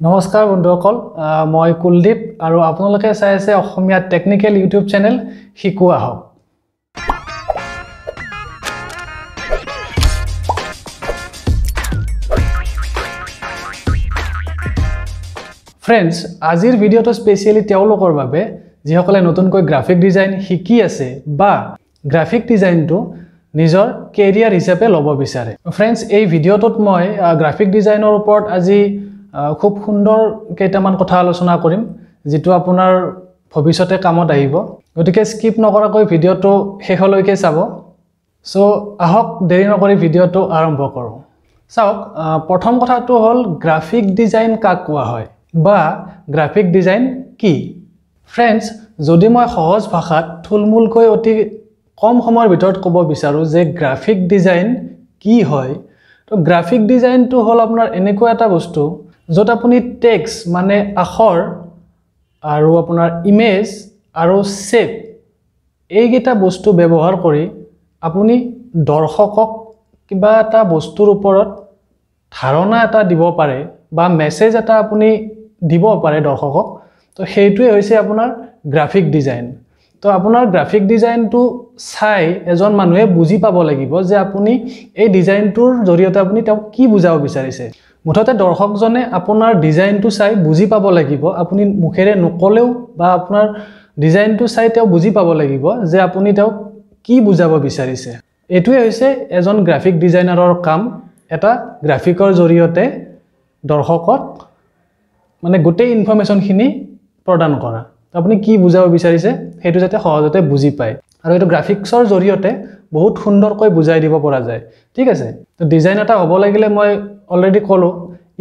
নমস্কাৰ বন্ধুসকল মই কুলদীপ আৰু আপোনালোকে চাই আছে অসমীয়া টেকনিকেল ইউটিউব চেনেল শিকো আহক। ফ্ৰেণ্ডছ আজিৰ ভিডিঅ'টো স্পেচিয়েলি তেওঁলোকৰ বাবে যিসকলে নতুনকৈ গ্ৰাফিক ডিজাইন শিকি আছে বা গ্ৰাফিক ডিজাইনটো নিজৰ কেৰিয়াৰ হিচাপে ল'ব বিচাৰে। ফ্ৰেণ্ডছ এই ভিডিঅ'টোত মই গ্ৰাফিক ডিজাইনৰ ওপৰত আজি খুব সুন্দৰ কেইটামান কথা আলোচনা কৰিম যিটো আপোনাৰ ভৱিষ্যতে কামত আহিব। গতিকে স্কিপ নকৰাকৈ ভিডিঅ'টো শেষলৈকে চাব। চ' আহক দেৰি নকৰি ভিডিঅ'টো আৰম্ভ কৰোঁ। চাওক প্ৰথম কথাটো হ'ল গ্ৰাফিক ডিজাইন কাক কোৱা হয় বা গ্ৰাফিক ডিজাইন কি? ফ্ৰেণ্ডছ যদি মই সহজ ভাষাত থুলমূলকৈ অতি কম সময়ৰ ভিতৰত ক'ব বিচাৰোঁ যে গ্ৰাফিক ডিজাইন কি হয় তো গ্ৰাফিক ডিজাইনটো হ'ল আপোনাৰ এনেকুৱা এটা বস্তু য'ত আপুনি টেক্স মানে আখৰ আৰু আপোনাৰ ইমেজ আৰু শ্বেপ এইকেইটা বস্তু ব্যৱহাৰ কৰি আপুনি দৰ্শকক কিবা এটা বস্তুৰ ওপৰত ধাৰণা এটা দিব পাৰে বা মেছেজ এটা আপুনি দিব পাৰে দৰ্শকক তো সেইটোৱে হৈছে আপোনাৰ গ্ৰাফিক ডিজাইন তো আপোনাৰ গ্ৰাফিক ডিজাইনটো চাই এজন মানুহে বুজি পাব লাগিব যে আপুনি এই ডিজাইনটোৰ জৰিয়তে আপুনি তেওঁক কি বুজাব বিচাৰিছে। মুঠতে দৰ্শকজনে আপোনাৰ ডিজাইনটো চাই বুজি পাব লাগিব। আপুনি মুখেৰে নক'লেও বা আপোনাৰ ডিজাইনটো চাই তেওঁ বুজি পাব লাগিব যে আপুনি তেওঁক কি বুজাব বিচাৰিছে। এইটোৱে হৈছে এজন গ্ৰাফিক ডিজাইনাৰৰ কাম। এটা গ্ৰাফিকৰ জৰিয়তে দৰ্শকক মানে গোটেই ইনফৰ্মেশ্যনখিনি প্ৰদান কৰা। আপুনি কি বুজাব বিচাৰিছে সেইটো যাতে সহজতে বুজি পায়। আৰু এইটো গ্ৰাফিক্সৰ জৰিয়তে বহুত সুন্দৰকৈ বুজাই দিব পৰা যায়। ঠিক আছে? তো ডিজাইন এটা হ'ব লাগিলে মই অলৰেডি ক'লোঁ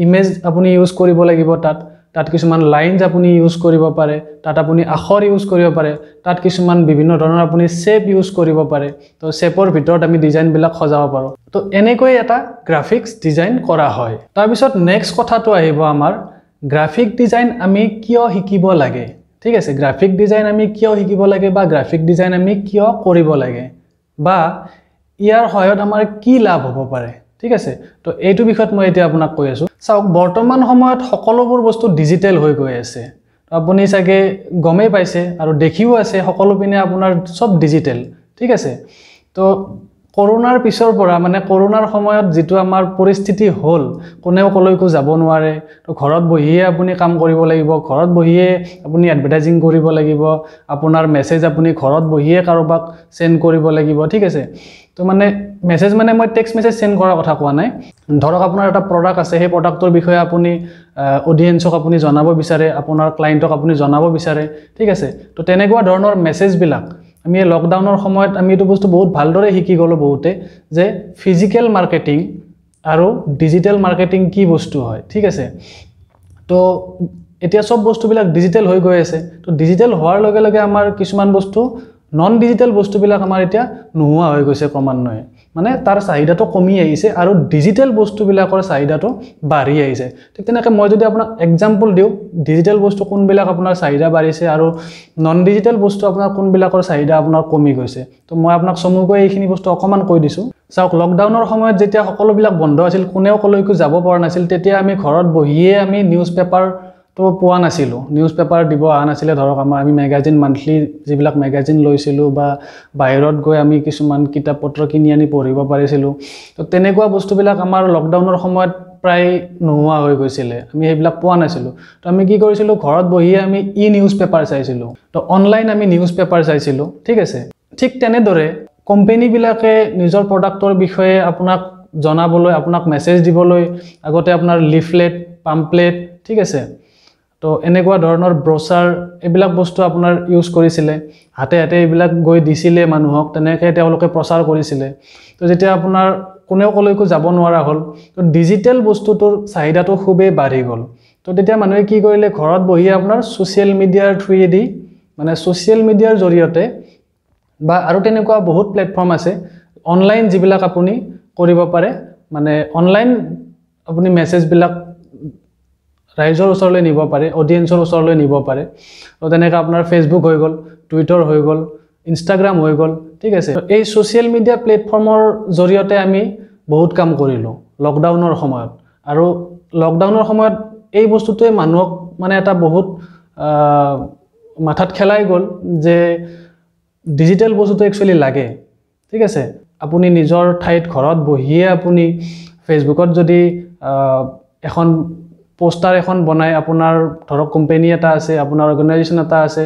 ইমেজ আপুনি ইউজ কৰিব লাগিব তাত। তাত কিছুমান লাইনছ আপুনি ইউজ কৰিব পাৰে তাত আপুনি আখৰ ইউজ কৰিব পাৰে তাত কিছুমান বিভিন্ন ধৰণৰ আপুনি শ্বেপ ইউজ কৰিব পাৰে। তো শ্বেপৰ ভিতৰত আমি ডিজাইনবিলাক সজাব পাৰোঁ। তো এনেকৈ এটা গ্ৰাফিক্স ডিজাইন কৰা হয়। তাৰপিছত নেক্সট কথাটো আহিব আমাৰ গ্ৰাফিক ডিজাইন আমি কিয় শিকিব লাগে? ঠিক আছে? গ্ৰাফিক ডিজাইন আমি কিয় শিকিব লাগে বা গ্ৰাফিক ডিজাইন আমি কিয় কৰিব লাগে? বা ইয়াৰ সহায়ত আমাৰ কি লাভ হ'ব পাৰে? ঠিক আছে? তো এইটো বিষয়ত মই এতিয়া আপোনাক কৈ আছোঁ। চাওক বৰ্তমান সময়ত সকলোবোৰ বস্তু ডিজিটেল হৈ গৈ আছে। আপুনি চাগে গমেই পাইছে আৰু দেখিও আছে সকলো পিনে আপোনাৰ চব ডিজিটেল ঠিক আছে? তো কৰোণাৰ পিছৰ পৰা মানে কৰোণাৰ সময়ত যিটো আমাৰ পৰিস্থিতি হ'ল কোনেও ক'লৈকো যাব নোৱাৰে। তো ঘৰত বহিয়ে আপুনি কাম কৰিব লাগিব ঘৰত বহিয়ে আপুনি এডভাৰটাইজিং কৰিব লাগিব আপোনাৰ মেছেজ আপুনি ঘৰত বহিয়ে কাৰোবাক চেণ্ড কৰিব লাগিব ঠিক আছে? তো মানে মেছেজ মানে মই টেক্সট মেছেজ চেণ্ড কৰাৰ কথা কোৱা নাই। ধৰক আপোনাৰ এটা প্ৰডাক্ট আছে সেই প্ৰডাক্টৰ বিষয়ে আপুনি অডিয়েঞ্চক আপুনি জনাব বিচাৰে আপোনাৰ ক্লাইণ্টক আপুনি জনাব বিচাৰে ঠিক আছে? তো তেনেকুৱা ধৰণৰ মেছেজবিলাক আমি এই লকডাউনৰ সময়ত আমি এইটো বস্তু বহুত ভালদৰে শিকি গ'লোঁ বহুতে যে ফিজিকেল মাৰ্কেটিং আৰু ডিজিটেল মাৰ্কেটিং কি বস্তু হয় ঠিক আছে? তো এতিয়া চব বস্তুবিলাক ডিজিটেল হৈ গৈ আছে। তো ডিজিটেল হোৱাৰ লগে লগে আমাৰ কিছুমান বস্তু নন ডিজিটেল বস্তুবিলাক আমাৰ এতিয়া নোহোৱা হৈ গৈছে ক্ৰমান্বয়ে। মানে তাৰ চাহিদাটো কমি আহিছে আৰু ডিজিটেল বস্তুবিলাকৰ চাহিদাটো বাঢ়ি আহিছে। ঠিক তেনেকৈ মই যদি আপোনাক এক্সাম্পল দিওঁ ডিজিটেল বস্তু কোনবিলাক আপোনাৰ চাহিদা বাঢ়িছে আৰু নন ডিজিটেল বস্তু আপোনাৰ কোনবিলাকৰ চাহিদা আপোনাৰ কমি গৈছে। তো মই আপোনাক চমুকৈ এইখিনি বস্তু অকণমান কৈ দিছোঁ। চাওক লকডাউনৰ সময়ত যেতিয়া সকলোবিলাক বন্ধ আছিল কোনেও ক'লৈকো যাব পৰা নাছিল তেতিয়া আমি ঘৰত বহিয়ে আমি নিউজ পেপাৰ তো পোৱা নাছিলোঁ। নিউজ পেপাৰ দিব অহা নাছিলে ধৰক আমাৰ আমি মেগাজিন মান্থলি যিবিলাক মেগাজিন লৈছিলোঁ বা বাহিৰত গৈ আমি কিছুমান কিতাপ পত্ৰ কিনি আনি পঢ়িব পাৰিছিলোঁ। তো তেনেকুৱা বস্তুবিলাক আমাৰ লকডাউনৰ সময়ত প্ৰায় নোহোৱা হৈ গৈছিলে। আমি সেইবিলাক পোৱা নাছিলোঁ। তো আমি কি কৰিছিলোঁ ঘৰত বহিয়ে আমি ই নিউজ পেপাৰ চাইছিলোঁ। তো অনলাইন আমি নিউজ পেপাৰ চাইছিলোঁ ঠিক আছে? ঠিক তেনেদৰে কোম্পেনীবিলাকে নিজৰ প্ৰডাক্টৰ বিষয়ে আপোনাক জনাবলৈ আপোনাক মেছেজ দিবলৈ আগতে আপোনাৰ লিফলেট পাম্পলেট ঠিক আছে? তো এনেকুৱা ধৰণৰ ব্ৰচাৰ এইবিলাক বস্তু আপোনাৰ ইউজ কৰিছিলে হাতে হাতে এইবিলাক গৈ দিছিলে মানুহক তেনেকৈ তেওঁলোকে প্ৰচাৰ কৰিছিলে। তো যেতিয়া আপোনাৰ কোনেও ক'লৈকো যাব নোৱাৰা হ'ল তো ডিজিটেল বস্তুটোৰ চাহিদাটো খুবেই বাঢ়ি গ'ল। তো তেতিয়া মানুহে কি কৰিলে ঘৰত বহি আপোনাৰ ছ'চিয়েল মিডিয়াৰ থ্ৰুৱেদি মানে ছ'চিয়েল মিডিয়াৰ জৰিয়তে বা আৰু তেনেকুৱা বহুত প্লেটফৰ্ম আছে অনলাইন যিবিলাক আপুনি কৰিব পাৰে মানে অনলাইন আপুনি মেছেজবিলাক ৰাইজৰ ওচৰলৈ নিব পাৰে অডিয়েঞ্চৰ ওচৰলৈ নিব পাৰে। তো তেনেকৈ আপোনাৰ ফেচবুক হৈ গ'ল টুইটাৰ হৈ গ'ল ইনষ্টাগ্ৰাম হৈ গ'ল ঠিক আছে। এই ছ'চিয়েল মিডিয়া প্লেটফৰ্মৰ জৰিয়তে আমি বহুত কাম কৰিলোঁ লকডাউনৰ সময়ত। আৰু লকডাউনৰ সময়ত এই বস্তুটোৱে মানুহক মানে এটা বহুত মাথাত খেলাই গ'ল যে ডিজিটেল বস্তুটো একচুৱেলি লাগে ঠিক আছে। আপুনি নিজৰ ঠাইত ঘৰত বহিয়ে আপুনি ফেচবুকত যদি এখন পোষ্টাৰ এখন বনাই আপোনাৰ ধৰক কোম্পেনী এটা আছে আপোনাৰ অৰ্গেনাইজেশ্যন এটা আছে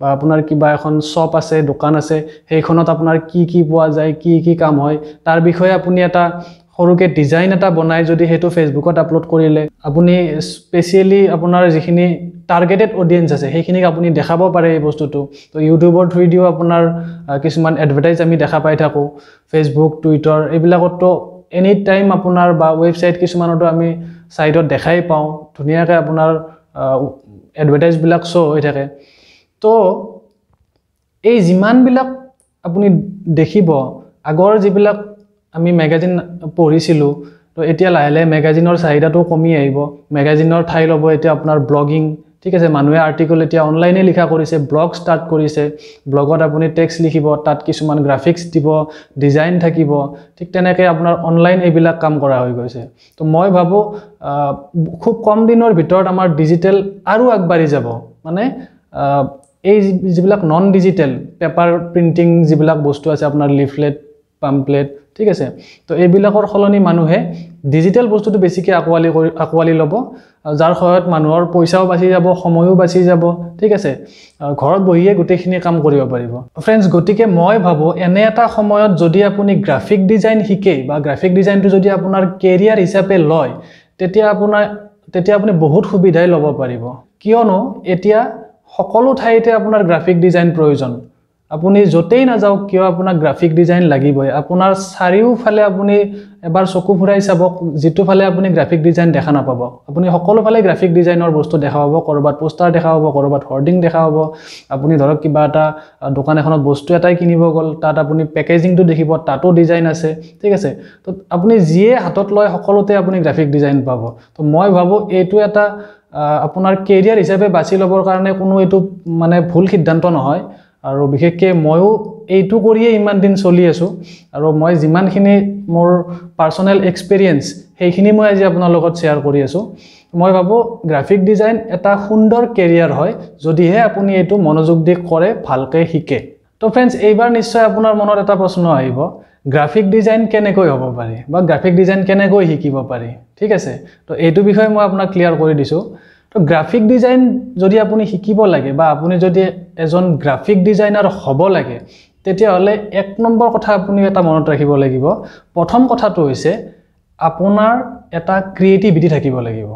বা আপোনাৰ কিবা এখন শ্বপ আছে দোকান আছে সেইখনত আপোনাৰ কি কি পোৱা যায় কি কি কাম হয় তাৰ বিষয়ে আপুনি এটা সৰুকৈ ডিজাইন এটা বনাই যদি সেইটো ফেচবুকত আপলোড কৰিলে আপুনি স্পেচিয়েলি আপোনাৰ যিখিনি টাৰ্গেটেড অডিয়েঞ্চ আছে সেইখিনিক আপুনি দেখাব পাৰে এই বস্তুটো। তো ইউটিউবৰ থ্ৰুদিও আপোনাৰ কিছুমান এডভাৰটাইজ আমি দেখা পাই থাকোঁ ফেচবুক টুইটাৰ এইবিলাকতো এনি টাইম আপোনাৰ বা ৱেবছাইট কিছুমানতো আমি ছাইটত দেখাই পাওঁ। ধুনীয়াকৈ আপোনাৰ এডভাৰটাইজবিলাক শ্ব' হৈ থাকে। তো এই যিমানবিলাক আপুনি দেখিব আগৰ যিবিলাক আমি মেগাজিন পঢ়িছিলোঁ তো এতিয়া লাহে লাহে মেগাজিনৰ চাহিদাটো কমি আহিব। মেগাজিনৰ ঠাই ল'ব এতিয়া আপোনাৰ ব্লগিং ঠিক আছে মানুহে আৰ্টিকল এতিয়া অনলাইনে লিখা কৰিছে ব্লগ ষ্টাৰ্ট কৰিছে ব্লগত আপুনি টেক্সট লিখিব তাত কিছুমান গ্ৰাফিক্স দিব ডিজাইন থাকিব ঠিক তেনেকৈ আপোনাৰ অনলাইন এইবিলাক কাম কৰা হৈ গৈছে। তো মই ভাবোঁ খুব কম দিনৰ ভিতৰত আমাৰ ডিজিটেল আৰু আগবাঢ়ি যাব। মানে এই যিবিলাক নন ডিজিটেল পেপাৰ প্ৰিণ্টিং যিবিলাক বস্তু আছে আপোনাৰ লিফলেট পাম্পলেট ঠিক আছে তো এইবিলাকৰ সলনি মানুহে ডিজিটেল বস্তুটো বেছিকৈ আঁকোৱালি কৰি আঁকোৱালি ল'ব। যাৰ সহায়ত মানুহৰ পইচাও বাচি যাব সময়ো বাচি যাব ঠিক আছে? ঘৰত বহিয়ে গোটেইখিনি কাম কৰিব পাৰিব। ফ্ৰেণ্ডছ গতিকে মই ভাবোঁ এনে এটা সময়ত যদি আপুনি গ্ৰাফিক ডিজাইন শিকে বা গ্ৰাফিক ডিজাইনটো যদি আপোনাৰ কেৰিয়াৰ হিচাপে লয় তেতিয়া আপোনাৰ তেতিয়া আপুনি বহুত সুবিধাই ল'ব পাৰিব। কিয়নো এতিয়া সকলো ঠাইতে আপোনাৰ গ্ৰাফিক ডিজাইন প্ৰয়োজন। আপুনি য'তেই নাযাওক কিয় আপোনাক গ্ৰাফিক ডিজাইন লাগিবই? আপোনাৰ চাৰিওফালে আপুনি এবাৰ চকু ফুৰাই চাব যিটো ফালে আপুনি গ্ৰাফিক ডিজাইন দেখা নাপাব। আপুনি সকলোফালে গ্ৰাফিক ডিজাইনৰ বস্তু দেখা পাব ক'ৰবাত পোষ্টাৰ দেখা পাব ক'ৰবাত হৰ্ডিং দেখা পাব। আপুনি ধৰক কিবা এটা দোকান এখনত বস্তু এটাই কিনিব গ'ল তাত আপুনি পেকেজিংটো দেখিব তাতো ডিজাইন আছে ঠিক আছে? তো আপুনি যিয়ে হাতত লয় সকলোতে আপুনি গ্ৰাফিক ডিজাইন পাব। তো মই ভাবোঁ এইটো এটা আপোনাৰ কেৰিয়াৰ হিচাপে বাছি ল'বৰ কাৰণে কোনো এইটো মানে ভুল সিদ্ধান্ত নহয়। আৰু বিশেষকৈ ময়ো এইটো কৰিয়ে ইমান দিন চলি আছোঁ। আৰু মই যিমানখিনি মোৰ পাৰ্চনেল এক্সপিৰিয়েঞ্চ সেইখিনি মই আজি আপোনাৰ লগত শ্বেয়াৰ কৰি আছোঁ। মই ভাবোঁ গ্ৰাফিক ডিজাইন এটা সুন্দৰ কেৰিয়াৰ হয় যদিহে আপুনি এইটো মনোযোগ দি কৰে ভালকৈ শিকে। তো ফ্ৰেণ্ডছ এইবাৰ নিশ্চয় আপোনাৰ মনত এটা প্ৰশ্ন আহিব। গ্ৰাফিক ডিজাইন কেনেকৈ হ'ব পাৰি বা গ্ৰাফিক ডিজাইন কেনেকৈ শিকিব পাৰি? ঠিক আছে? তো এইটো বিষয়ে মই আপোনাক ক্লিয়াৰ কৰি দিছোঁ। তো গ্ৰাফিক ডিজাইন যদি আপুনি শিকিব লাগে বা আপুনি যদি এজন গ্ৰাফিক ডিজাইনাৰ হ'ব লাগে তেতিয়াহ'লে এক নম্বৰ কথা আপুনি এটা মনত ৰাখিব লাগিব। প্ৰথম কথাটো হৈছে আপোনাৰ এটা ক্ৰিয়েটিভিটি থাকিব লাগিব।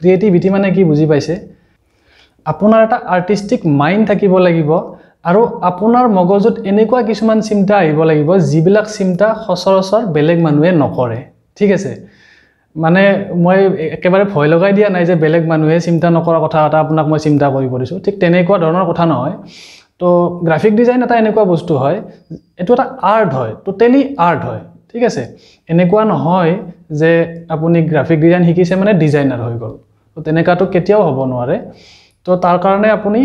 ক্ৰিয়েটিভিটি মানে কি বুজি পাইছে? আপোনাৰ এটা আৰ্টিষ্টিক মাইণ্ড থাকিব লাগিব আৰু আপোনাৰ মগজুত এনেকুৱা কিছুমান চিন্তা আহিব লাগিব যিবিলাক চিন্তা সচৰাচৰ বেলেগ মানুহে নকৰে। ঠিক আছে? মানে মই একেবাৰে ভয় লগাই দিয়া নাই যে বেলেগ মানুহে চিন্তা নকৰা কথা এটা আপোনাক মই চিন্তা কৰিব দিছোঁ ঠিক তেনেকুৱা ধৰণৰ কথা নহয়। তো গ্ৰাফিক ডিজাইন এটা এনেকুৱা বস্তু হয় এইটো এটা আৰ্ট হয় টোটেলি আৰ্ট হয়। ঠিক আছে? এনেকুৱা নহয় যে আপুনি গ্ৰাফিক ডিজাইন শিকিছে মানে ডিজাইনাৰ হৈ গ'ল। তো তেনেকুৱাটো কেতিয়াও হ'ব নোৱাৰে। তো তাৰ কাৰণে আপুনি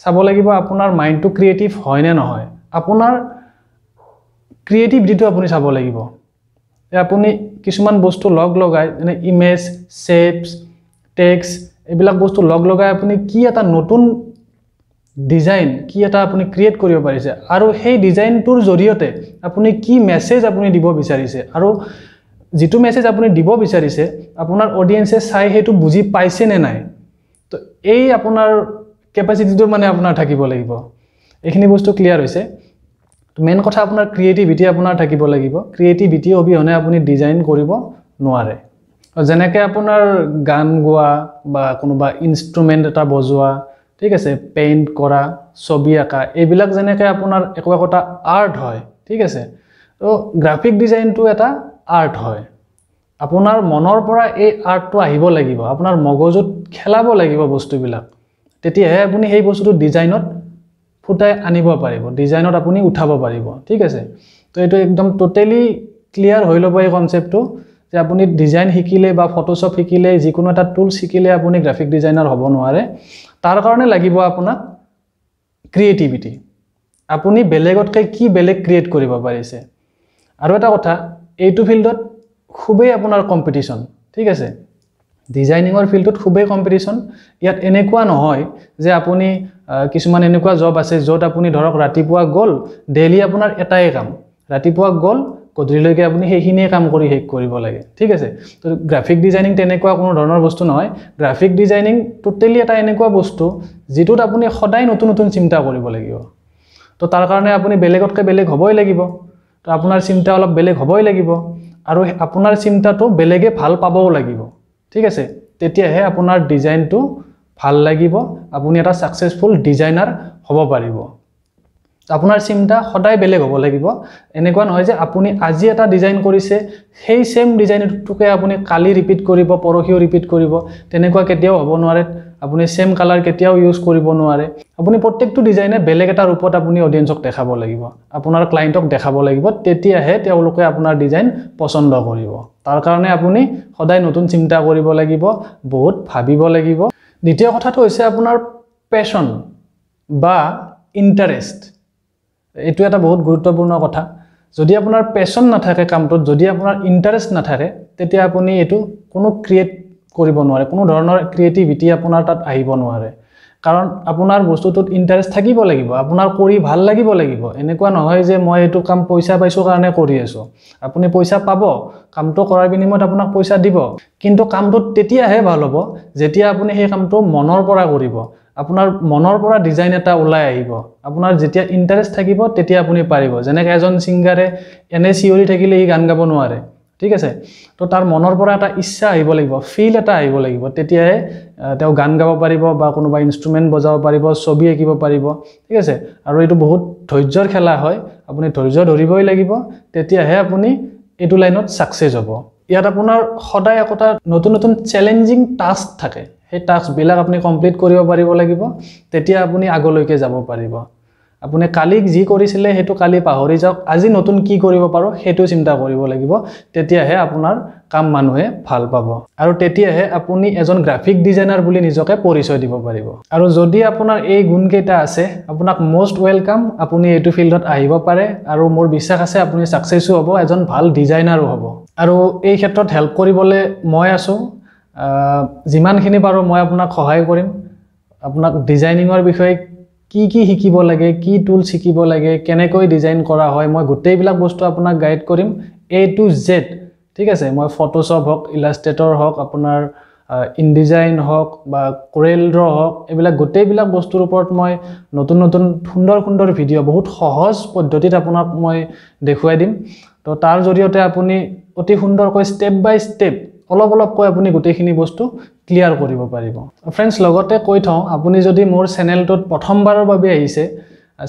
চাব লাগিব আপোনাৰ মাইণ্ডটো ক্ৰিয়েটিভ হয় নে নহয়। আপোনাৰ ক্ৰিয়েটিভিটিটো আপুনি চাব লাগিব যে আপুনি কিছুমান বস্তু লগ লগাই যেনে ইমেজ শ্বেপছ টেক্স এইবিলাক বস্তু লগ লগাই আপুনি কি এটা নতুন ডিজাইন কি এটা আপুনি ক্ৰিয়েট কৰিব পাৰিছে আৰু সেই ডিজাইনটোৰ জৰিয়তে আপুনি কি মেছেজ আপুনি দিব বিচাৰিছে আৰু যিটো মেছেজ আপুনি দিব বিচাৰিছে আপোনাৰ অডিয়েঞ্চে চাই সেইটো বুজি পাইছে নে নাই? তো এই আপোনাৰ কেপাচিটিটো মানে আপোনাৰ থাকিব লাগিব। এইখিনি বস্তু ক্লিয়াৰ হৈছে। মেইন কথা আপোনাৰ ক্ৰিয়েটিভিটি আপোনাৰ থাকিব লাগিব। ক্ৰিয়েটিভিটি অবিহনে আপুনি ডিজাইন কৰিব নোৱাৰে। যেনেকৈ আপোনাৰ গান গোৱা বা কোনোবা ইনষ্ট্ৰুমেণ্ট এটা বজোৱা ঠিক আছে পেইণ্ট কৰা ছবি আঁকা এইবিলাক যেনেকৈ আপোনাৰ একো একোটা আৰ্ট হয় ঠিক আছে তো গ্ৰাফিক ডিজাইনটো এটা আৰ্ট হয়। আপোনাৰ মনৰ পৰা এই আৰ্টটো আহিব লাগিব আপোনাৰ মগজুত খেলাব লাগিব বস্তুবিলাক। তেতিয়াহে আপুনি সেই বস্তুটো ডিজাইনত ফুটাই আনিব পাৰিব ডিজাইনত আপুনি উঠাব পাৰিব ঠিক আছে? তো এইটো একদম ট'টেলি ক্লিয়াৰ হৈ ল'ব এই কনচেপ্টটো যে আপুনি ডিজাইন শিকিলে বা ফটোশ্বপ শিকিলে যিকোনো এটা টুলছ শিকিলে আপুনি গ্ৰাফিক ডিজাইনাৰ হ'ব নোৱাৰে। তাৰ কাৰণে লাগিব আপোনাক ক্ৰিয়েটিভিটি আপুনি বেলেগতকৈ কি বেলেগ ক্ৰিয়েট কৰিব পাৰিছে? আৰু এটা কথা এইটো ফিল্ডত খুবেই আপোনাৰ কম্পিটিশ্যন ঠিক আছে? ডিজাইনিঙৰ ফিল্ডটোত খুবেই কম্পিটিশ্যন ইয়াত এনেকুৱা নহয় যে আপুনি কিছুমান এনেকুৱা জব আছে য'ত আপুনি ধৰক ৰাতিপুৱা গ'ল ডেইলি আপোনাৰ এটাই কাম। ৰাতিপুৱা গ'ল গধূলিলৈকে আপুনি সেইখিনিয়ে কাম কৰি শেষ কৰিব লাগে। ঠিক আছে? তো গ্ৰাফিক ডিজাইনিং তেনেকুৱা কোনো ধৰণৰ বস্তু নহয়। গ্ৰাফিক ডিজাইনিং টোটেলি এটা এনেকুৱা বস্তু যিটোত আপুনি সদায় নতুন নতুন চিন্তা কৰিব লাগিব। তো তাৰ কাৰণে আপুনি বেলেগতকৈ বেলেগ হ'বই লাগিব। তো আপোনাৰ চিন্তা অলপ বেলেগ হ'বই লাগিব। আৰু আপোনাৰ চিন্তাটো বেলেগে ভাল পাবও লাগিব। ঠিক আছে? তেতিয়াহে আপোনাৰ ডিজাইনটো ভাল লাগিব আপুনি এটা ছাকচেছফুল ডিজাইনাৰ হ'ব পাৰিব। আপোনাৰ চিন্তা সদায় বেলেগ হ'ব লাগিব। এনেকুৱা নহয় যে আপুনি আজি এটা ডিজাইন কৰিছে সেই ছেম ডিজাইনটোকে আপুনি কালি ৰিপিট কৰিব পৰহিও ৰিপিট কৰিব তেনেকুৱা কেতিয়াও হ'ব নোৱাৰে। আপুনি ছেম কালাৰ কেতিয়াও ইউজ কৰিব নোৱাৰে। আপুনি প্ৰত্যেকটো ডিজাইনে বেলেগ এটা ৰূপত আপুনি অডিয়েঞ্চক দেখাব লাগিব। আপোনাৰ ক্লাইণ্টক দেখাব লাগিব তেতিয়াহে তেওঁলোকে আপোনাৰ ডিজাইন পচন্দ কৰিব। তাৰ কাৰণে আপুনি সদায় নতুন চিন্তা কৰিব লাগিব বহুত ভাবিব লাগিব। দ্বিতীয় কথাটো হৈছে আপোনাৰ পেশ্যন বা ইণ্টাৰেষ্ট এইটো এটা বহুত গুৰুত্বপূৰ্ণ কথা। যদি আপোনাৰ পেশ্যন নাথাকে কামটোত যদি আপোনাৰ ইণ্টাৰেষ্ট নাথাকে তেতিয়া আপুনি এইটো কোনো ক্ৰিয়েট কৰিব নোৱাৰে কোনো ধৰণৰ ক্ৰিয়েটিভিটি আপোনাৰ তাত আহিব নোৱাৰে। কাৰণ আপোনাৰ বস্তুটোত ইণ্টাৰেষ্ট থাকিব লাগিব আপোনাৰ কৰি ভাল লাগিব লাগিব। এনেকুৱা নহয় যে মই এইটো কাম পইচা পাইছোঁ কাৰণে কৰি আছোঁ। আপুনি পইচা পাব কামটো কৰাৰ বিনিময়ত আপোনাক পইচা দিব। কিন্তু কামটোত তেতিয়াহে ভাল হ'ব যেতিয়া আপুনি সেই কামটো মনৰ পৰা কৰিব। আপোনাৰ মনৰ পৰা ডিজাইন এটা ওলাই আহিব। আপোনাৰ যেতিয়া ইণ্টাৰেষ্ট থাকিব তেতিয়া আপুনি পাৰিব। যেনেকৈ এজন ছিংগাৰে এনে চিঞৰি থাকিলে সি গান গাব নোৱাৰে। ঠিক আছে? তো তাৰ মনৰ পৰা এটা ইচ্ছা আহিব লাগিব ফিল এটা আহিব লাগিব। তেতিয়াহে তেওঁ গান গাব পাৰিব বা কোনোবা ইনষ্ট্ৰুমেণ্ট বজাব পাৰিব ছবি আঁকিব পাৰিব ঠিক আছে? আৰু এইটো বহুত ধৈৰ্যৰ খেলা হয় আপুনি ধৈৰ্য ধৰিবই লাগিব তেতিয়াহে আপুনি এইটো লাইনত ছাকচেছ হ'ব। ইয়াত আপোনাৰ সদায় একোটা নতুন নতুন চেলেঞ্জিং টাস্ক থাকে। সেই টাস্কবিলাক আপুনি কমপ্লিট কৰিব পাৰিব লাগিব তেতিয়া আপুনি আগলৈকে যাব পাৰিব। আপুনি কালি যি কৰিছিলে সেইটো কালি পাহৰি যাওক। আজি নতুন কি কৰিব পাৰোঁ সেইটো চিন্তা কৰিব লাগিব। তেতিয়াহে আপোনাৰ কাম মানুহে ভাল পাব। আৰু তেতিয়াহে আপুনি এজন গ্ৰাফিক ডিজাইনাৰ বুলি নিজকে পৰিচয় দিব পাৰিব। আৰু যদি আপোনাৰ এই গুণকেইটা আছে আপোনাক মষ্ট ৱেলকাম আপুনি এইটো ফিল্ডত আহিব পাৰে। আৰু মোৰ বিশ্বাস আছে আপুনি ছাকচেছো হ'ব এজন ভাল ডিজাইনাৰো হ'ব। আৰু এই ক্ষেত্ৰত হেল্প কৰিবলৈ মই আছোঁ। যিমানখিনি পাৰোঁ মই আপোনাক সহায় কৰিম। আপোনাক ডিজাইনিঙৰ বিষয়ে কি কি শিকিব লাগে কি টুলছ শিকিব লাগে কেনেকৈ ডিজাইন কৰা হয় মই গোটেইবিলাক বস্তু আপোনাক গাইড কৰিম এ টু জেড ঠিক আছে? মই ফটোশ্বপ হওক ইলাষ্ট্ৰেটৰ হওক আপোনাৰ ইনডিজাইন হওক বা কোৰেল ড্ৰ হওক এইবিলাক গোটেইবিলাক বস্তুৰ ওপৰত মই নতুন নতুন সুন্দৰ সুন্দৰ ভিডিঅ' বহুত সহজ পদ্ধতিত আপোনাক মই দেখুৱাই দিম। তো তাৰ জৰিয়তে আপুনি অতি সুন্দৰকৈ ষ্টেপ বাই ষ্টেপ অলপ অলপকৈ আপুনি গোটেইখিনি বস্তু ক্লিয়াৰ কৰিব পাৰিব। ফ্ৰেণ্ডছ লগতে কৈ থওঁ আপুনি যদি মোৰ চেনেলটোত প্ৰথমবাৰৰ বাবে আহিছে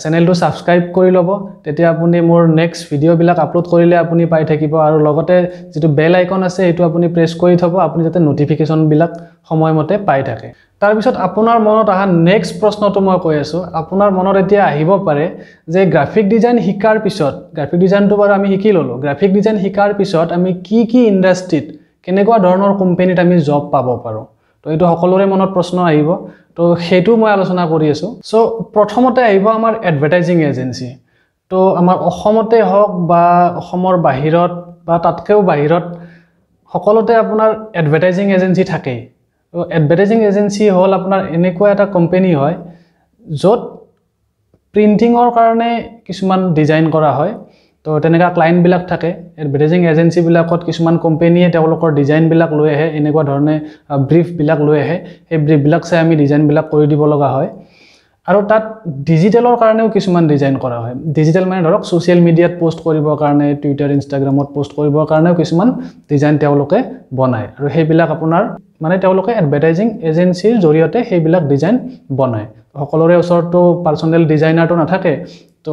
চেনেলটো ছাবস্ক্ৰাইব কৰি ল'ব তেতিয়া আপুনি মোৰ নেক্সট ভিডিঅ'বিলাক আপলোড কৰিলে আপুনি পাই থাকিব আৰু লগতে যিটো বেল আইকন আছে সেইটো আপুনি প্ৰেছ কৰি থ'ব আপুনি যাতে ন'টিফিকেশ্যনবিলাক সময়মতে পাই থাকে। তাৰপিছত আপোনাৰ মনত অহা নেক্সট প্ৰশ্নটো মই কৈ আছোঁ। আপোনাৰ মনত এতিয়া আহিব পাৰে যে গ্ৰাফিক ডিজাইন শিকাৰ পিছত গ্ৰাফিক ডিজাইনটো বাৰু আমি শিকি ল'লোঁ গ্ৰাফিক ডিজাইন শিকাৰ পিছত আমি কি কি ইণ্ডাষ্ট্ৰীত কেনেকুৱা ধৰণৰ কোম্পেনীত আমি জব পাব পাৰোঁ? তো এইটো সকলোৰে মনত প্ৰশ্ন আহিব। তো সেইটো মই আলোচনা কৰি আছোঁ। চ' প্ৰথমতে আহিব আমাৰ এডভাৰটাইজিং এজেঞ্চি তো আমাৰ অসমতে হওক বা অসমৰ বাহিৰত বা তাতকৈও বাহিৰত সকলোতে আপোনাৰ এডভাৰটাইজিং এজেঞ্চি থাকেই। তো এডভাৰটাইজিং এজেঞ্চি হ'ল আপোনাৰ এনেকুৱা এটা কোম্পেনী হয় য'ত প্ৰিণ্টিঙৰ কাৰণে কিছুমান ডিজাইন কৰা হয়। তো তেনেকুৱা ক্লাইণ্টবিলাক থাকে। এডভাৰটাইজিং এজেঞ্চিবিলাকত কিছুমান কোম্পেনীয়ে তেওঁলোকৰ ডিজাইনবিলাক লৈ আহে এনেকুৱা ধৰণে ব্ৰিফবিলাক লৈ আহে। সেই ব্ৰিফবিলাক চাই আমি ডিজাইনবিলাক কৰি দিব লগা হয়। আৰু তাত ডিজিটেলৰ কাৰণেও কিছুমান ডিজাইন কৰা হয়। ডিজিটেল মানে ধৰক ছ'চিয়েল মিডিয়াত পষ্ট কৰিবৰ কাৰণে টুইটাৰ ইনষ্টাগ্ৰামত পষ্ট কৰিবৰ কাৰণেও কিছুমান ডিজাইন তেওঁলোকে বনায়। আৰু সেইবিলাক আপোনাৰ মানে তেওঁলোকে এডভাৰটাইজিং এজেঞ্চিৰ জৰিয়তে সেইবিলাক ডিজাইন বনায়। সকলোৰে ওচৰততো পাৰ্চনেল ডিজাইনাৰটো নাথাকে। তো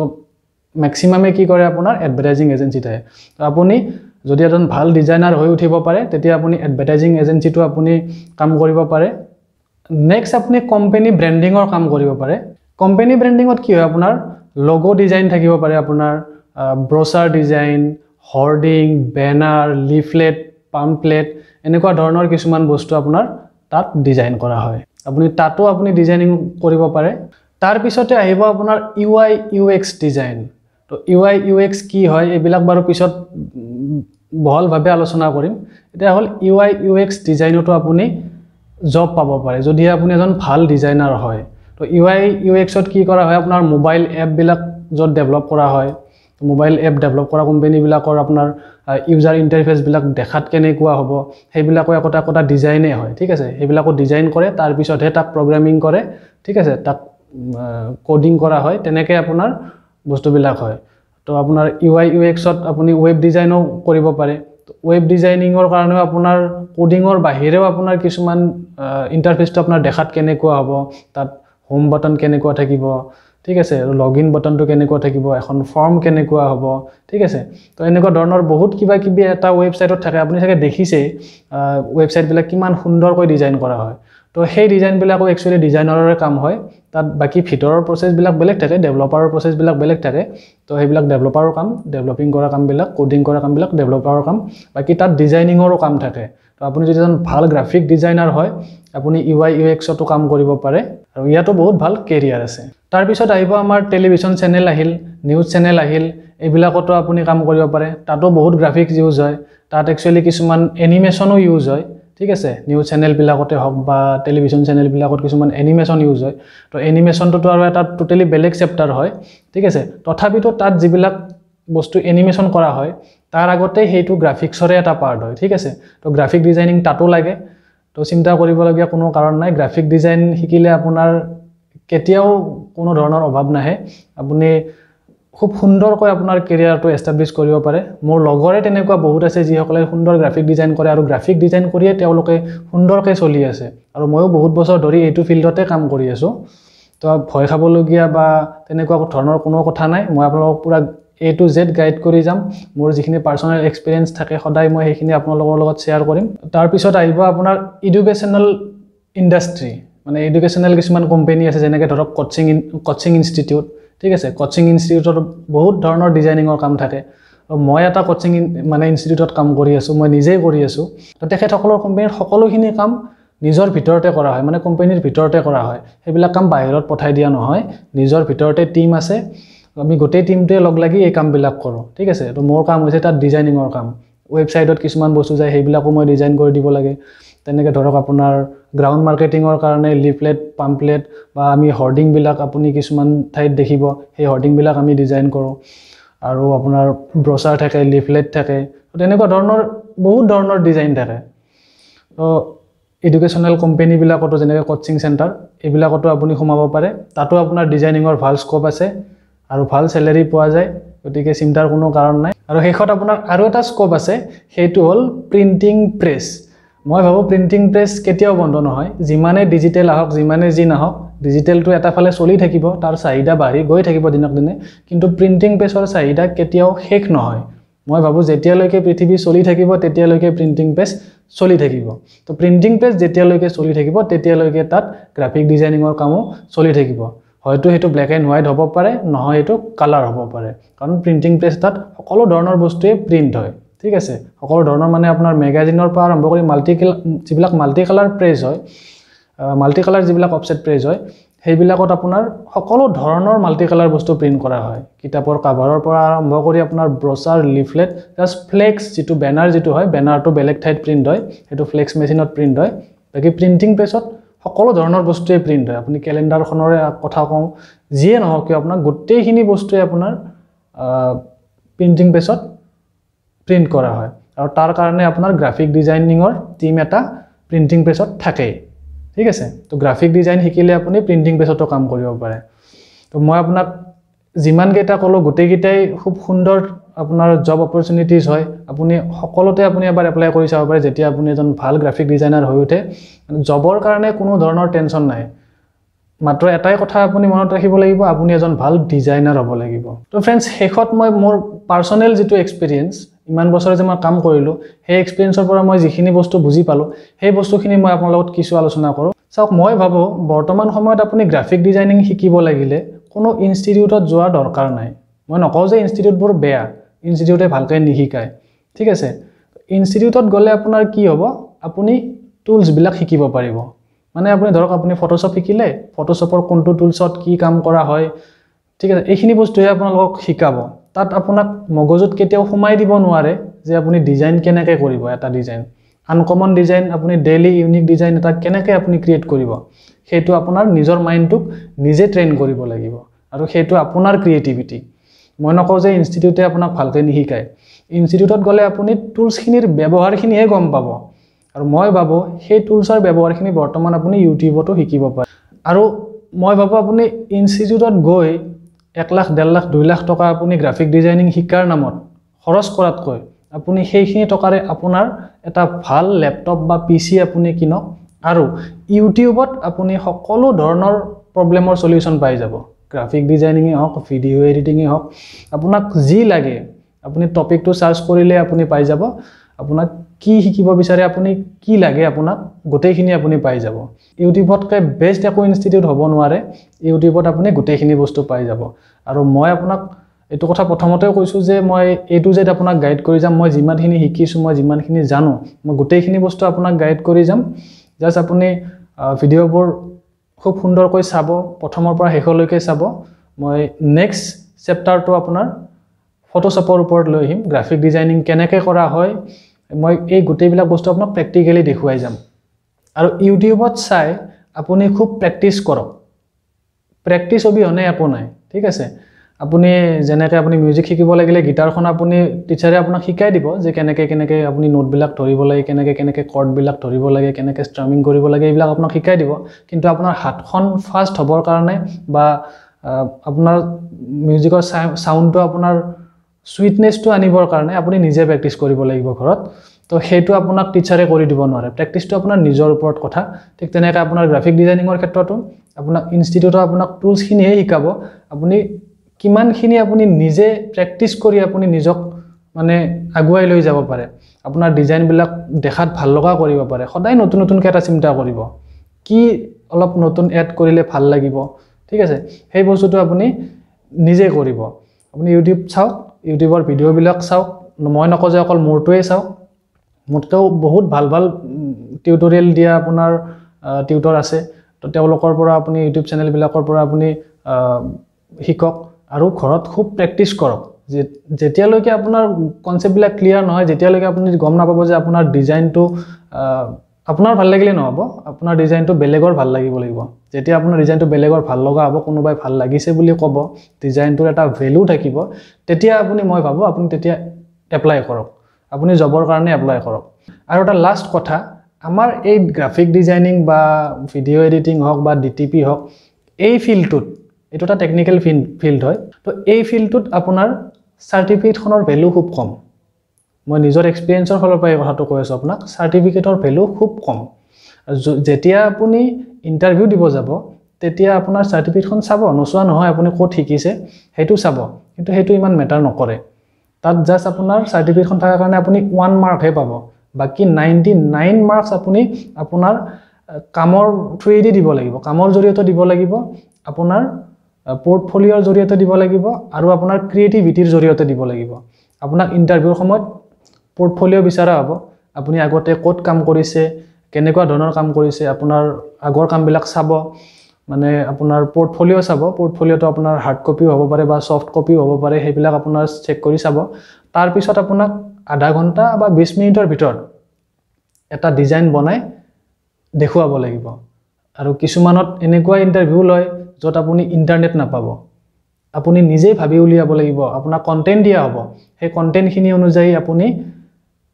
মেক্সিমামে কি কৰে আপোনাৰ? এডভাৰটাইজিং তো আপুনি যদি এজন ভাল ডিজাইনাৰ হৈ উঠিব পাৰে তেতিয়া আপুনি এডভাৰটাইজিং এজেঞ্চিটো আপুনি কাম কৰিব পাৰে। নেক্সট আপুনি কোম্পেনী ব্ৰেণ্ডিঙৰ কাম কৰিব পাৰে। কোম্পেনী ব্ৰেণ্ডিঙত কি হয় আপোনাৰ? লগো ডিজাইন থাকিব পাৰে আপোনাৰ brochure design hoarding banner leaflet pamphlet এনেকুৱা ধৰণৰ কিছুমান বস্তু আপোনাৰ তাত ডিজাইন কৰা হয়। আপুনি তাতো আপুনি ডিজাইনিং কৰিব পাৰে। তাৰপিছতে আহিব আপোনাৰ U I U X design তো ইউ আই ইউ এক্স কি হয় এইবিলাক বাৰু পিছত বহলভাৱে আলোচনা কৰিম। এতিয়া হ'ল ইউ আই ইউ এক্স ডিজাইনতো আপুনি জব পাব পাৰে। যদিহে আপুনি এজন ভাল ডিজাইনাৰ হয় তো ইউ আই ইউ এক্সত কি কৰা হয় আপোনাৰ মোবাইল এপবিলাক য'ত ডেভেলপ কৰা হয় মোবাইল এপ ডেভেলপ কৰা কোম্পেনীবিলাকৰ আপোনাৰ ইউজাৰ ইণ্টাৰফেচবিলাক দেখাত কেনেকুৱা হ'ব সেইবিলাকো একোটা একোটা ডিজাইনেই হয় ঠিক আছে? সেইবিলাকো ডিজাইন কৰে তাৰপিছতহে তাক প্ৰগ্ৰেমিং কৰে ঠিক আছে? তাক ক'ডিং কৰা হয় তেনেকৈ আপোনাৰ বস্তুবিলাক হয়। তো আপোনাৰ ইউ আই ইউ এক্সত আপুনি ৱেব ডিজাইনো কৰিব পাৰে। ৱেব ডিজাইনিঙৰ কাৰণেও আপোনাৰ কোডিঙৰ বাহিৰেও আপোনাৰ কিছুমান ইণ্টাৰফেচটো আপোনাৰ দেখাত কেনেকুৱা হ'ব তাত হোম বাটন কেনেকুৱা থাকিব ঠিক আছে আৰু লগ ইন বটনটো কেনেকুৱা থাকিব এখন ফৰ্ম কেনেকুৱা হ'ব ঠিক আছে। তো এনেকুৱা ধৰণৰ বহুত কিবা কিবি এটা ৱেবছাইটত থাকে। আপুনি চাগে দেখিছেই ৱেবছাইটবিলাক কিমান সুন্দৰকৈ ডিজাইন কৰা হয়। তো সেই ডিজাইনবিলাকো একচুৱেলি ডিজাইনাৰৰে কাম হয়। তাত বাকী ভিতৰৰ প্ৰচেছবিলাক বেলেগ থাকে ডেভেলপাৰৰ প্ৰচেছবিলাক বেলেগ থাকে। তো সেইবিলাক ডেভেলপাৰৰ কাম ডেভেলপিং কৰা কামবিলাক ক'ডিং কৰা কামবিলাক ডেভেলপাৰৰ কাম। বাকী তাত ডিজাইনিঙৰো কাম থাকে। তো আপুনি যদি এজন ভাল গ্ৰাফিক ডিজাইনাৰ হয় আপুনি ইউ আই ইউ এক্সতো কাম কৰিব পাৰে। আৰু ইয়াতো বহুত ভাল কেৰিয়াৰ আছে। তাৰপিছত আহিব আমাৰ টেলিভিশ্যন চেনেল আহিল নিউজ চেনেল আহিল। এইবিলাকতো আপুনি কাম কৰিব পাৰে। তাতো বহুত গ্ৰাফিক্স ইউজ হয়। তাত একচুৱেলি কিছুমান এনিমেশ্যনো ইউজ হয়। ঠিক আছে নিউজ চেনেলবিলাকতে হওক বা টেলিভিশ্যন চেনেলবিলাকত কিছুমান এনিমেশ্যন ইউজ হয়। তো এনিমেশ্যনটোতো আৰু এটা টোটেলি বেলেগ চেপ্টাৰ হয় ঠিক আছে। তথাপিতো তাত যিবিলাক বস্তু এনিমেশ্যন কৰা হয় তাৰ আগতে সেইটো গ্ৰাফিক্সৰে এটা পাৰ্ট হয় ঠিক আছে। তো গ্ৰাফিক ডিজাইনিং তাতো লাগে। তো চিন্তা কৰিবলগীয়া কোনো কাৰণ নাই। গ্ৰাফিক ডিজাইন শিকিলে আপোনাৰ কেতিয়াও কোনো ধৰণৰ অভাৱ নাহে। আপুনি খুব সুন্দৰকৈ আপোনাৰ কেৰিয়াৰটো এষ্টাব্লিছ কৰিব পাৰে। মোৰ লগৰে তেনেকুৱা বহুত আছে যিসকলে সুন্দৰ গ্ৰাফিক ডিজাইন কৰে আৰু গ্ৰাফিক ডিজাইন কৰিয়ে তেওঁলোকে সুন্দৰকৈ চলি আছে। আৰু ময়ো বহুত বছৰ ধৰি এইটো ফিল্ডতে কাম কৰি আছোঁ। তো ভয় খাবলগীয়া বা তেনেকুৱা ধৰণৰ কোনো কথা নাই। মই আপোনালোকক পূৰা এ টু জেড গাইড কৰি যাম। মোৰ যিখিনি পাৰ্চনেল এক্সপিৰিয়েঞ্চ থাকে সদায় মই সেইখিনি আপোনালোকৰ লগত শ্বেয়াৰ কৰিম। তাৰপিছত আহিব আপোনাৰ ইডুকেশ্যনেল ইণ্ডাষ্ট্ৰী মানে এডুকেশ্যনেল কিছুমান কোম্পেনী আছে যেনেকৈ ধৰক কচিং কচিং ইনষ্টিটিউট ঠিক আছে কচিং ইনষ্টিটিউটত বহুত ধৰণৰ ডিজাইনিঙৰ কাম থাকে। মই এটা কচিং মানে ইনষ্টিটিউটত কাম কৰি আছোঁ মই নিজেই কৰি আছোঁ। তো তেখেতসকলৰ কোম্পেনীৰ সকলোখিনি কাম নিজৰ ভিতৰতে কৰা হয় মানে কোম্পেনীৰ ভিতৰতে কৰা হয়। সেইবিলাক কাম বাহিৰত পঠাই দিয়া নহয় নিজৰ ভিতৰতে টীম আছে। আমি গোটেই টীমটোৱে লগ লাগি এই কামবিলাক কৰোঁ ঠিক আছে? তো মোৰ কাম হৈছে তাত ডিজাইনিঙৰ কাম। ৱেবছাইটত কিছুমান বস্তু যায় সেইবিলাকো মই ডিজাইন কৰি দিব লাগে। তেনেকৈ ধৰক আপোনাৰ গ্ৰাউণ্ড মাৰ্কেটিঙৰ কাৰণে লিফলেট পাম্পলেট বা আমি হৰ্ডিংবিলাক আপুনি কিছুমান ঠাইত দেখিব সেই হৰ্ডিংবিলাক আমি ডিজাইন কৰোঁ। আৰু আপোনাৰ ব্ৰচাৰ থাকে লিফলেট থাকে তেনেকুৱা ধৰণৰ বহুত ধৰণৰ ডিজাইন থাকে। তো এডুকেশ্যনেল কোম্পেনীবিলাকতো যেনেকৈ কচিং চেণ্টাৰ এইবিলাকতো আপুনি সোমাব পাৰে। তাতো আপোনাৰ ডিজাইনিঙৰ ভাল স্ক'প আছে আৰু ভাল চেলেৰি পোৱা যায় গতিকে চিন্তাৰ কোনো কাৰণ নাই। আৰু শেষত আপোনাৰ আৰু এটা স্ক'প আছে সেইটো হ'ল প্ৰিণ্টিং প্ৰেছ মই ভাবোঁ প্ৰিণ্টিং প্ৰেছ কেতিয়াও বন্ধ নহয়। যিমানে ডিজিটেল আহক যিমানে যি নাহক ডিজিটেলটো এটা ফালে চলি থাকিব তাৰ চাহিদা বাঢ়ি গৈ থাকিব দিনক দিনে। কিন্তু প্ৰিণ্টিং প্ৰেছৰ চাহিদা কেতিয়াও শেষ নহয়। মই ভাবোঁ যেতিয়ালৈকে পৃথিৱী চলি থাকিব তেতিয়ালৈকে প্ৰিণ্টিং প্ৰেছ চলি থাকিব। তো প্ৰিণ্টিং প্ৰেছ যেতিয়ালৈকে চলি থাকিব তেতিয়ালৈকে তাত গ্ৰাফিক ডিজাইনিঙৰ কামো চলি থাকিব। হয়তো সেইটো ব্লেক এণ্ড হোৱাইট হ'ব পাৰে নহয় সেইটো কালাৰ হ'ব পাৰে। কাৰণ প্ৰিণ্টিং প্ৰেছ তাত সকলো ধৰণৰ বস্তুৱেই প্ৰিণ্ট হয়। ঠিক আছে? সকলো ধৰণৰ মানে আপোনাৰ মেগাজিনৰ পৰা আৰম্ভ কৰি মাল্টি যিবিলাক মাল্টি কালাৰ প্ৰেছ হয় মাল্টি কালাৰ যিবিলাক অপছেট প্ৰেছ হয় সেইবিলাকত আপোনাৰ সকলো ধৰণৰ মাল্টি কালাৰ বস্তু প্ৰিণ্ট কৰা হয়। কিতাপৰ কাভাৰৰ পৰা আৰম্ভ কৰি আপোনাৰ ব্ৰচাৰ লিফলেট জাষ্ট ফ্লেক্স যিটো বেনাৰ যিটো হয় বেনাৰটো বেলেগ ঠাইত প্ৰিণ্ট হয় সেইটো ফ্লেক্স মেচিনত প্ৰিণ্ট হয়। বাকী প্ৰিণ্টিং প্ৰেছত সকলো ধৰণৰ বস্তুৱেই প্ৰিণ্ট হয়। আপুনি কেলেণ্ডাৰখনৰে কথা কওঁ যিয়ে নহওক কিয় আপোনাৰ গোটেইখিনি বস্তুৱে আপোনাৰ প্ৰিণ্টিং প্ৰেছত প্ৰিণ্ট কৰা হয়। আৰু তাৰ কাৰণে আপোনাৰ গ্ৰাফিক ডিজাইনিঙৰ টীম এটা প্ৰিণ্টিং প্ৰেছত থাকেই। ঠিক আছে? তো গ্ৰাফিক ডিজাইন শিকিলে আপুনি প্ৰিণ্টিং প্ৰেছতো কাম কৰিব পাৰে। তো মই আপোনাক যিমানকেইটা ক'লোঁ গোটেইকেইটাই খুব সুন্দৰ আপোনাৰ জব অপৰচুনিটিজ হয়। আপুনি সকলোতে আপুনি এবাৰ এপ্লাই কৰি চাব পাৰে যেতিয়া আপুনি এজন ভাল গ্ৰাফিক ডিজাইনাৰ হৈ উঠে। জবৰ কাৰণে কোনো ধৰণৰ টেনশ্যন নাই। মাত্ৰ এটাই কথা আপুনি মনত ৰাখিব লাগিব আপুনি এজন ভাল ডিজাইনাৰ হ'ব লাগিব। তো ফ্ৰেণ্ডছ শেষত মই মোৰ পাৰ্চনেল যিটো এক্সপিৰিয়েঞ্চ ইমান বছৰে যে মই কাম কৰিলোঁ সেই এক্সপিৰিয়েঞ্চৰ পৰা মই যিখিনি বস্তু বুজি পালোঁ সেই বস্তুখিনি মই আপোনাৰ লগত কিছু আলোচনা কৰোঁ। চাওক মই ভাবোঁ বৰ্তমান সময়ত আপুনি গ্ৰাফিক ডিজাইনিং শিকিব লাগিলে কোনো ইনষ্টিটিউটত যোৱাৰ দৰকাৰ নাই। মই নকওঁ যে ইনষ্টিটিউটবোৰ বেয়া ইনষ্টিটিউটে ভালকৈ নিশিকায়। ঠিক আছে ইনষ্টিটিউটত গ'লে আপোনাৰ কি হ'ব? আপুনি টুলছবিলাক শিকিব পাৰিব। মানে আপুনি ধৰক আপুনি ফটোশ্বপ শিকিলে ফটোশ্বপৰ কোনটো টুলছত কি কাম কৰা হয় ঠিক আছে এইখিনি বস্তুহে আপোনালোকক শিকাব। তাত আপোনাক মগজুত কেতিয়াও সোমাই দিব নোৱাৰে যে আপুনি ডিজাইন কেনেকৈ কৰিব এটা ডিজাইন আনকমন ডিজাইন আপুনি ডেইলি ইউনিক ডিজাইন এটা কেনেকৈ আপুনি ক্ৰিয়েট কৰিব সেইটো আপোনাৰ নিজৰ মাইণ্ডটোক নিজে ট্ৰেইন কৰিব লাগিব আৰু সেইটো আপোনাৰ ক্ৰিয়েটিভিটি মই নকওঁ যে ইনষ্টিটিউটে আপোনাক ভালকৈ নিশিকায়। ইনষ্টিটিউটত গ'লে আপুনি টুলছখিনিৰ ব্যৱহাৰখিনিহে গম পাব আৰু মই ভাবোঁ সেই টুলছৰ ব্যৱহাৰখিনি বৰ্তমান আপুনি ইউটিউবতো শিকিব পাৰে। আৰু মই ভাবোঁ আপুনি ইনষ্টিটিউটত গৈ এক লাখ ডেৰ লাখ দুই লাখ টকা আপুনি গ্ৰাফিক ডিজাইনিং শিকাৰ নামত খৰচ কৰাতকৈ আপুনি সেইখিনি টকাৰে আপোনাৰ এটা ভাল লেপটপ বা পি চি আপুনি কিনক আৰু ইউটিউবত আপুনি সকলো ধৰণৰ প্ৰব্লেমৰ চলিউশ্যন পাই যাব। গ্ৰাফিক ডিজাইনিঙেই হওক ভিডিঅ' এডিটিঙেই হওক আপোনাক যি লাগে আপুনি টপিকটো চাৰ্চ কৰিলে আপুনি পাই যাব। আপোনাক কি শিকিব বিচাৰে আপুনি কি লাগে আপোনাক গোটেইখিনি আপুনি পাই যাব। ইউটিউবতকৈ বেষ্ট একো ইনষ্টিটিউট হ'ব নোৱাৰে ইউটিউবত আপুনি গোটেইখিনি বস্তু পাই যাব। আৰু মই আপোনাক এইটো কথা প্ৰথমতেও কৈছোঁ যে মই এইটো জেড আপোনাক গাইড কৰি যাম মই যিমানখিনি শিকিছোঁ মই যিমানখিনি জানো মই গোটেইখিনি বস্তু আপোনাক গাইড কৰি যাম। জাষ্ট আপুনি ভিডিঅ'বোৰ খুব সুন্দৰকৈ চাব প্ৰথমৰ পৰা শেষলৈকে চাব। মই নেক্সট চেপ্টাৰটো আপোনাৰ ফটোশ্বপৰ ওপৰত লৈ আহিম গ্ৰাফিক ডিজাইনিং কেনেকৈ কৰা হয় মই এই গোটেইবিলাক বস্তু আপোনাক প্ৰেক্টিকেলি দেখুৱাই যাম। আৰু ইউটিউবত চাই আপুনি খুব প্ৰেক্টিচ কৰক। প্ৰেক্টিচ অবিহনে একো নাই ঠিক আছে? আপুনি যেনেকৈ আপুনি মিউজিক শিকিব লাগিলে গীটাৰখন আপুনি টিচাৰে আপোনাক শিকাই দিব যে কেনেকৈ কেনেকৈ আপুনি নোটবিলাক ধৰিব লাগে কেনেকৈ কেনেকৈ কৰ্ডবিলাক ধৰিব লাগে কেনেকৈ ষ্ট্ৰামিং কৰিব লাগে এইবিলাক আপোনাক শিকাই দিব। কিন্তু আপোনাৰ হাতখন ফাষ্ট হ'বৰ কাৰণে বা আপোনাৰ মিউজিকৰ চাউণ্ডটো আপোনাৰ চুইটনেছটো আনিবৰ কাৰণে আপুনি নিজে প্ৰেক্টিচ কৰিব লাগিব ঘৰত। তো সেইটো আপোনাক টিচাৰে কৰি দিব নোৱাৰে। প্ৰেক্টিচটো আপোনাৰ নিজৰ ওপৰত কথা। ঠিক তেনেকৈ আপোনাৰ গ্ৰাফিক ডিজাইনিঙৰ ক্ষেত্ৰতো আপোনাক ইনষ্টিটিউটৰ আপোনাক টুলছখিনিহে শিকাব। আপুনি কিমানখিনি আপুনি নিজে প্ৰেক্টিচ কৰি আপুনি নিজক মানে আগুৱাই লৈ যাব পাৰে। আপোনাৰ ডিজাইনবিলাক দেখাত ভাল লগা কৰিব পাৰে। সদায় নতুন নতুনকৈ এটা চিন্তা কৰিব। কি অলপ নতুন এড কৰিলে ভাল লাগিব? ঠিক আছে? সেই বস্তুটো আপুনি নিজে কৰিব। আপুনি ইউটিউব চাওক। ইউটিউবৰ ভিডিঅ'বিলাক চাওক মই নকওঁ যে অকল মোৰটোৱে চাওক মোতকৈও বহুত ভাল ভাল টিউটৰিয়েল দিয়া আপোনাৰ টিউটৰ আছে। তো তেওঁলোকৰ পৰা আপুনি ইউটিউব চেনেলবিলাকৰ পৰা আপুনি শিকক। আৰু ঘৰত খুব প্ৰেক্টিচ কৰক। যেতিয়ালৈকে আপোনাৰ কনচেপ্টবিলাক ক্লিয়াৰ নহয় যেতিয়ালৈকে আপুনি গম নাপাব যে আপোনাৰ ডিজাইনটো আপোনাৰ ভাল লাগিলে নহ'ব আপোনাৰ ডিজাইনটো বেলেগৰ ভাল লাগিব লাগিব। যেতিয়া আপোনাৰ ডিজাইনটো বেলেগৰ ভাল লগা হ'ব কোনোবাই ভাল লাগিছে বুলি ক'ব ডিজাইনটোৰ এটা ভেলু থাকিব তেতিয়া আপুনি মই ভাবোঁ আপুনি তেতিয়া এপ্লাই কৰক। আপুনি জবৰ কাৰণে এপ্লাই কৰক। আৰু এটা লাষ্ট কথা আমাৰ এই গ্ৰাফিক ডিজাইনিং বা ভিডিঅ' এডিটিং হওক বা ডি টি পি হওক এই ফিল্ডটোত এইটো এটা টেকনিকেল ফিল্ড ফিল্ড হয় তো এই ফিল্ডটোত আপোনাৰ চাৰ্টিফিকেটখনৰ ভেলু খুব কম। মই নিজৰ এক্সপিৰিয়েঞ্চৰ ফালৰ পৰা এই কথাটো কৈ আছোঁ আপোনাক চাৰ্টিফিকেটৰ ভেলু খুব কম। যেতিয়া আপুনি ইণ্টাৰভিউ দিব যাব তেতিয়া আপোনাৰ চাৰ্টিফিকেটখন চাব নোচোৱা নহয় আপুনি ক'ত শিকিছে সেইটো চাব কিন্তু সেইটো ইমান মেটাৰ নকৰে। তাত জাষ্ট আপোনাৰ চাৰ্টিফিকেটখন থকাৰ কাৰণে আপুনি ওৱান মাৰ্কহে পাব বাকী নাইণ্টি নাইন মাৰ্কছ আপুনি আপোনাৰ কামৰ থ্ৰুৱেদি দিব লাগিব। কামৰ জৰিয়তে দিব লাগিব আপোনাৰ পৰ্টফলিঅ'ৰ জৰিয়তে দিব লাগিব আৰু আপোনাৰ ক্ৰিয়েটিভিটিৰ জৰিয়তে দিব লাগিব। আপোনাক ইণ্টাৰভিউৰ সময়ত পৰ্টফলিঅ' বিচৰা হ'ব। আপুনি আগতে ক'ত কাম কৰিছে কেনেকুৱা ধৰণৰ কাম কৰিছে আপোনাৰ আগৰ কামবিলাক চাব। মানে আপোনাৰ পৰ্টফলিঅ' চাব। পৰ্টফলিঅ'টো আপোনাৰ হাৰ্ড কপিও হ'ব পাৰে বা ছফ্ট কপিও হ'ব পাৰে সেইবিলাক আপোনাৰ চেক কৰি চাব। তাৰপিছত আপোনাক আধা ঘণ্টা বা বিছ মিনিটৰ ভিতৰত এটা ডিজাইন বনাই দেখুৱাব লাগিব। আৰু কিছুমানত এনেকুৱা ইণ্টাৰভিউ লয় য'ত আপুনি ইণ্টাৰনেট নাপাব। আপুনি নিজেই ভাবি উলিয়াব লাগিব আপোনাক কণ্টেণ্ট দিয়া হ'ব। সেই কণ্টেণ্টখিনি অনুযায়ী আপুনি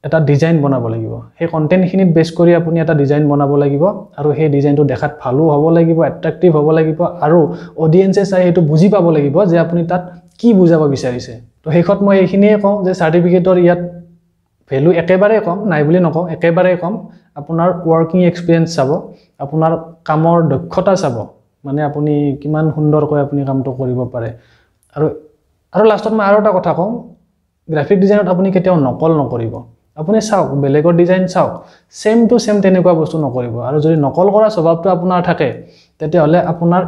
এটা ডিজাইন বনাব লাগিব। সেই কণ্টেণ্টখিনিত বেছ কৰি আপুনি এটা ডিজাইন বনাব লাগিব আৰু সেই ডিজাইনটো দেখাত ভালো হ'ব লাগিব এট্ৰেক্টিভ হ'ব লাগিব আৰু অডিয়েঞ্চে চাই সেইটো বুজি পাব লাগিব যে আপুনি তাত কি বুজাব বিচাৰিছে। তো শেষত মই এইখিনিয়ে কওঁ যে চাৰ্টিফিকেটৰ ইয়াত ভেলু একেবাৰে কম নাই বুলি নকওঁ একেবাৰে কম। আপোনাৰ ৱৰ্কিং এক্সপিৰিয়েঞ্চ চাব আপোনাৰ কামৰ দক্ষতা চাব মানে আপুনি কিমান সুন্দৰকৈ আপুনি কামটো কৰিব পাৰে। আৰু আৰু লাষ্টত মই আৰু এটা কথা কওঁ গ্ৰাফিক ডিজাইনত আপুনি কেতিয়াও নকল নকৰিব। আপুনি চাওক বেলেগৰ ডিজাইন চাওক ছেম টু ছেম তেনেকুৱা বস্তু নকৰিব। আৰু যদি নকল কৰা স্বভাৱটো আপোনাৰ থাকে তেতিয়াহ'লে আপোনাৰ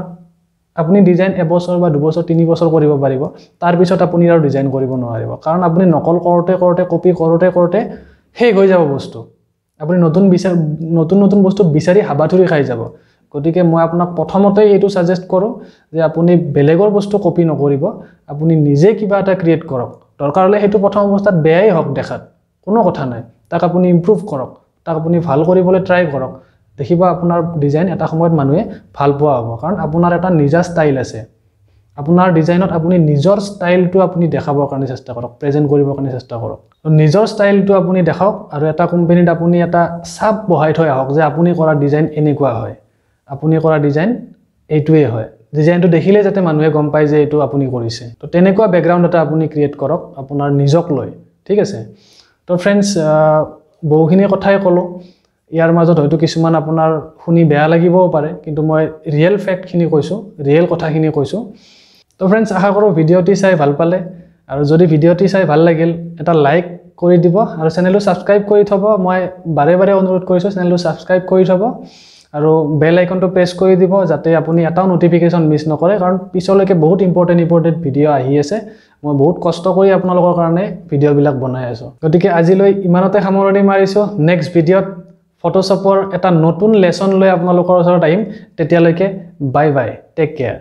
আপুনি ডিজাইন এবছৰ বা দুবছৰ তিনি বছৰ কৰিব পাৰিব। তাৰপিছত আপুনি আৰু ডিজাইন কৰিব নোৱাৰিব। কাৰণ আপুনি নকল কৰোঁতে কৰোঁতে কপি কৰোঁতে কৰোঁতে শেষ হৈ যাব বস্তু। আপুনি নতুন বিচাৰ নতুন নতুন বস্তু বিচাৰি হাবাথুৰি খাই যাব। গতিকে মই আপোনাক প্ৰথমতে এইটো ছাজেষ্ট কৰোঁ যে আপুনি বেলেগৰ বস্তু কপি নকৰিব। আপুনি নিজে কিবা এটা ক্ৰিয়েট কৰক। দৰকাৰ হ'লে সেইটো প্ৰথম অৱস্থাত বেয়াই হওক দেখাত। কোনো কথা নাই। তাক আপুনি ইম্প্ৰুভ কৰক। তাক আপুনি ভাল কৰিবলৈ ট্ৰাই কৰক। দেখিব আপোনাৰ ডিজাইন এটা সময়ত মানুহে ভাল পোৱা হ'ব। কাৰণ আপোনাৰ এটা নিজা ষ্টাইল আছে। আপোনাৰ ডিজাইনত আপুনি নিজৰ ষ্টাইলটো আপুনি দেখাবৰ কাৰণে চেষ্টা কৰক প্ৰেজেণ্ট কৰিবৰ কাৰণে চেষ্টা কৰক। নিজৰ ষ্টাইলটো আপুনি দেখাওক আৰু এটা কোম্পেনীত আপুনি এটা চাপ বহাই থৈ আহক যে আপুনি কৰা ডিজাইন এনেকুৱা হয়। আপুনি কৰা ডিজাইন এইটোৱেই হয়। ডিজাইনটো দেখিলে যাতে মানুহে গম পায় যে এইটো আপুনি কৰিছে। তো তেনেকুৱা বেকগ্ৰাউণ্ড এটা আপুনি ক্ৰিয়েট কৰক আপোনাৰ নিজক লৈ। ঠিক আছে? তো ফ্ৰেণ্ডছ বহুখিনি কথাই ক'লোঁ। ইয়াৰ মাজত হয়তো কিছুমান আপোনাৰ শুনি বেয়া লাগিবও পাৰে কিন্তু মই ৰিয়েল ফেক্টখিনি কৈছোঁ ৰিয়েল কথাখিনি কৈছোঁ। তো ফ্ৰেণ্ডছ আশা কৰোঁ ভিডিঅ'টি চাই ভাল পালে। আৰু যদি ভিডিঅ'টি চাই ভাল লাগিল এটা লাইক কৰি দিব আৰু চেনেলটো ছাবস্ক্ৰাইব কৰি থ'ব। মই বাৰে বাৰে অনুৰোধ কৰিছোঁ চেনেলটো ছাবস্ক্ৰাইব কৰি থ'ব আৰু বেল আইকনটো প্ৰেছ কৰি দিব যাতে আপুনি এটাও নটিফিকেশ্যন মিছ নকৰে। কাৰণ পিছলৈকে বহুত ইম্পৰ্টেণ্ট ইম্পৰ্টেণ্ট ভিডিঅ' আহি আছে। মই বহুত কষ্ট কৰি আপোনালোকৰ কাৰণে ভিডিঅ'বিলাক বনাই আছোঁ। গতিকে আজিলৈ ইমানতে সামৰণি মাৰিছোঁ। নেক্সট ভিডিঅ'ত ফটোশ্বপৰ এটা নতুন লেচন লৈ আপোনালোকৰ ওচৰত আহিম। তেতিয়ালৈকে বাই বাই টেক কেয়াৰ